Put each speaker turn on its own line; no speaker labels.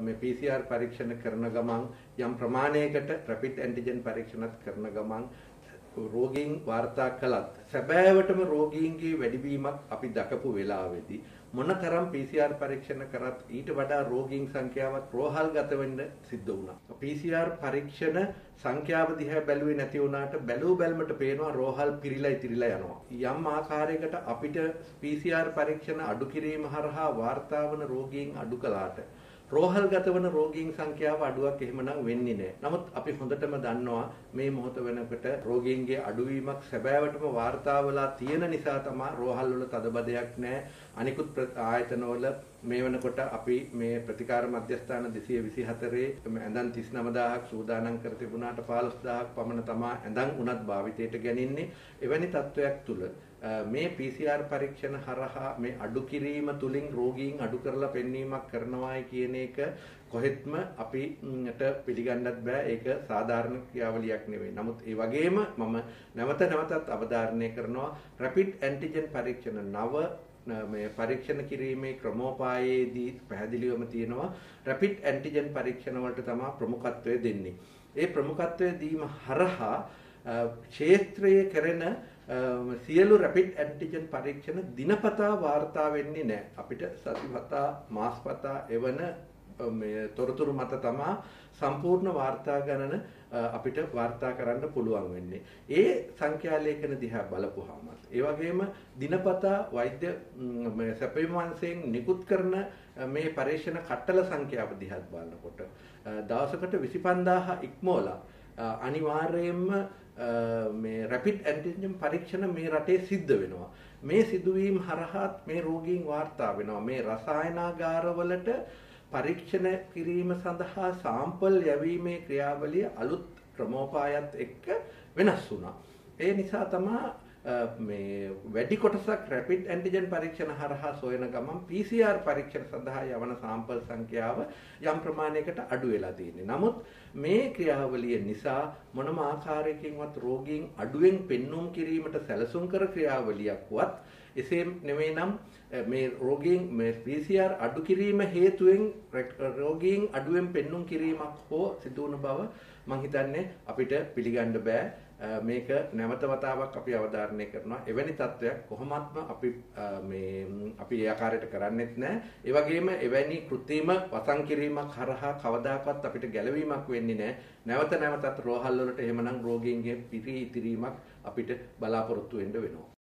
මේ PCR පරීක්ෂණ කරන ගමන් යම් ප්‍රමාණයකට රැපිඩ් ඇන්ටිජන් පරීක්ෂණත් කරන ගමන් රෝගීන් වාර්තා කළත් සැබෑවටම රෝගීන්ගේ වැඩිවීමක් අපි දකපු වෙලාවේදී මොනතරම් PCR පරීක්ෂණ කරත් ඊට වඩා රෝගීන් සංඛ්‍යාවක් රෝහල්ගත වෙන්න සිද්ධ වුණා. PCR පරීක්ෂණ සංඛ්‍යාව දිහා බැලුවේ නැති වුණාට බැලූ බැලමට පේනවා රෝහල් පිරීලා ඉතිරිලා යනවා. යම් ආකාරයකට අපිට PCR පරීක්ෂණ අඩු කිරීම හරහා වාර්තා වන රෝගීන් අඩු කළාට රෝහල්ගත වන රෝගීන් සංඛ්‍යාව අඩුවක් එහෙමනම් වෙන්නේ නැහැ. නමුත් අපි හොඳටම දන්නවා මේ මොහොත වෙනකොට රෝගීන්ගේ අඩුවීමක් සැබෑවටම වාර්තා වෙලා තියෙන නිසා තමයි රෝහල් වල තදබදයක් නැහැ. අනිකුත් ආයතනවල මේ වෙනකොට අපි මේ ප්‍රතිකාර මධ්‍යස්ථාන 224 ඇඳන් 39000ක් සූදානම් කර තිබුණාට 15000ක් පමණ තමයි ඇඳන් උනත් භාවිතයට ගැනින්නේ. එවැනි තත්වයක් තුල මේ PCR පරීක්ෂණ හරහා මේ අඩු කිරීම තුලින් රෝගීන් අඩු කරලා පෙන්වීමක් කරනවායි කියන එක කොහෙත්ම අපිට පිළිගන්නත් බෑ ඒක සාධාරණ ක්‍රියාවලියක් නෙවෙයි. නමුත් ඒ වගේම මම නැවත නැවතත් අවධාරණය කරනවා රැපිඩ් ඇන්ටිජන් පරීක්ෂණ නව මේ පරීක්ෂණ කිරීමේ ක්‍රමෝපායේදී පැහැදිලිවම තියෙනවා රැපිඩ් ඇන්ටිජන් පරීක්ෂණ වලට තමයි ප්‍රමුඛත්වය දෙන්නේ. ඒ ප්‍රමුඛත්වය දීම හරහා ක්ෂේත්‍රයේ කරන සියලු රැපිඩ් ඇන්ටිජන් පරීක්ෂණ දිනපතා වාර්තා වෙන්නේ නැහැ. අපිට සතිපතා මාස්පතා එවන මේ තොරතුරු මත තමා සම්පූර්ණ වාර්තා ගණන අපිට වාර්තා කරන්න පුළුවන් වෙන්නේ. ඒ සංඛ්‍යා ලේඛන දිහා බලපුවාම ඒ වගේම දිනපතා වෛද්‍ය මේ සැපයීම වංශයෙන් නිකුත් කරන මේ පරීක්ෂණ කට්ටල සංඛ්‍යාව දිහා බලනකොට දවසකට 25000 ඉක්මෝලා අනිවාර්යයෙන්ම මේ රැපිඩ් ඇන්ටිජන් පරීක්ෂණ මේ රටේ සිද්ධ වෙනවා. මේ සිදුවීම් හරහාත් මේ රෝගීන් වාර්තා වෙනවා. මේ රසායනාගාරවලට පරීක්ෂණ කිරීම සඳහා සාම්පල් යැවීමේ ක්‍රියාවලිය අලුත් ක්‍රමෝපායත් එක්ක වෙනස් වුණා. ඒ නිසා තමයි මේ වැඩි කොටසක් රැපිඩ් ඇන්ටිජන් පරීක්ෂණ හරහා සොයන ගමන් PCR පරීක්ෂණ සඳහා යවන සාම්පල් සංඛ්‍යාව යම් ප්‍රමාණයකට අඩු වෙලා තියෙන්නේ. නමුත් මේ ක්‍රියාවලිය නිසා මොනම ආකාරයකින්වත් රෝගීන් අඩුවෙන් පෙන්눔 කිරීමට සැලසුම් කර ක්‍රියාවලියක්වත් එසේ නෙවෙයි නම් මේ රෝගීන් මේ PCR අඩු කිරීම හේතුවෙන් රෝගීන් අඩුවෙන් පෙන්눔 කිරීමක් හෝ සිදු වුණ බව මම හිතන්නේ අපිට පිළිගන්න බෑ. මේක නැවත වතාවක් අපි අවධාරණය කරනවා. එවැනි තත්වයක් කොහොමත්ම අපි මේ අපි ඒ ආකාරයට කරන්නේත් නැහැ ඒ වගේම එවැනි કૃත්‍රිම වසන් කිරීමක් හරහා කවදාකවත් අපිට ගැලවීමක් වෙන්නේ නැහැ නැවත නැවතත් රෝහල් වලට එහෙමනම් රෝගීන්ගේ පිරී ඉතිරීමක් අපිට බලාපොරොත්තු වෙන්න වෙනවා.